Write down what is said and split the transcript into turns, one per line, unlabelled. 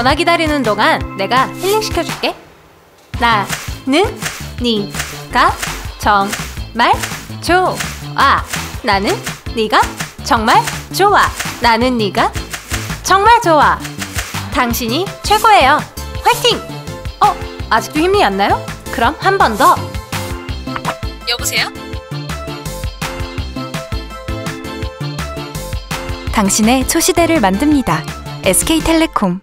전화 기다리는 동안 내가 힐링시켜줄게. 나는 네가 정말 좋아. 나는 네가 정말 좋아. 나는 네가 정말 좋아. 당신이 최고예요. 화이팅! 어, 아직도 힘이 안 나요? 그럼 한 번 더. 여보세요?
당신의 초시대를 만듭니다. SK텔레콤